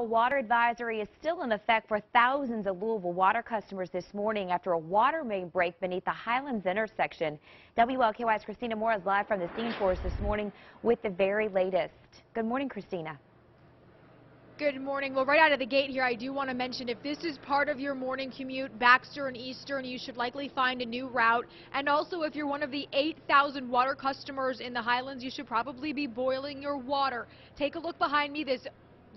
A water advisory is still in effect for thousands of Louisville water customers this morning after a water main break beneath the Highlands intersection. WLKY's Christina Moore is live from the scene for us this morning with the very latest. Good morning, Christina. Good morning. Well, right out of the gate here, I do want to mention if this is part of your morning commute, Baxter and Eastern, you should likely find a new route. And also, if you're one of the 8,000 water customers in the Highlands, you should probably be boiling your water. Take a look behind me. This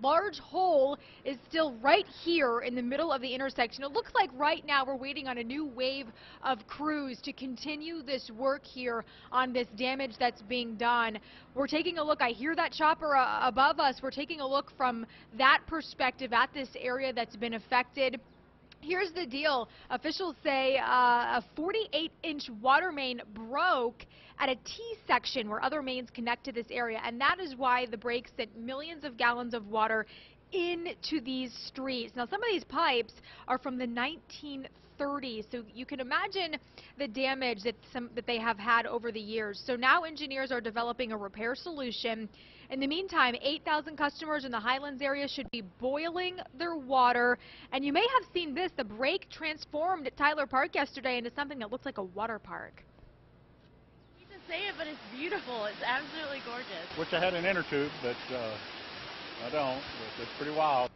large hole is still right here in the middle of the intersection. It looks like right now we're waiting on a new wave of crews to continue this work here on this damage that's being done. We're taking a look, I hear that chopper uh, above us. We're taking a look from that perspective at this area that's been affected. Here's the deal. Officials say uh, a 48-inch water main broke at a T-section where other mains connect to this area, and that is why the break sent millions of gallons of water into these streets. Now, some of these pipes are from the 1930s, so you can imagine the damage that some that they have had over the years. So now engineers are developing a repair solution in the meantime, 8,000 customers in the Highlands area should be boiling their water. And you may have seen this, the break transformed at Tyler Park yesterday into something that looks like a water park. I hate to say it, but it's beautiful. It's absolutely gorgeous. Wish I had an inner tube, but uh, I don't. It's pretty wild.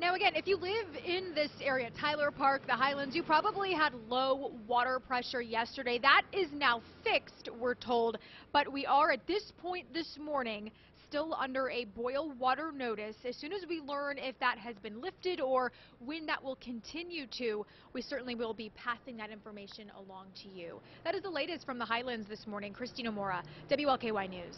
Now again, if you live in this area, Tyler Park, the Highlands, you probably had low water pressure yesterday. That is now fixed, we're told, but we are at this point this morning still under a boil water notice. As soon as we learn if that has been lifted or when that will continue to, we certainly will be passing that information along to you. That is the latest from the Highlands this morning. Christina Mora, WLKY News.